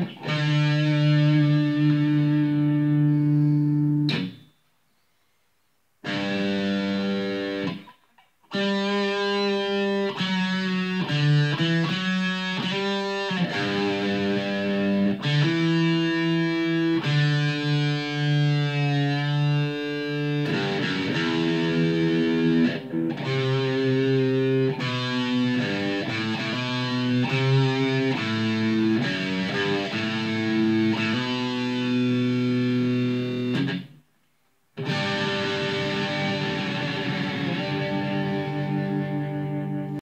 Música